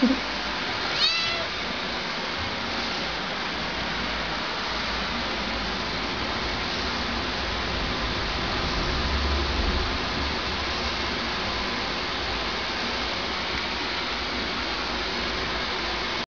Did it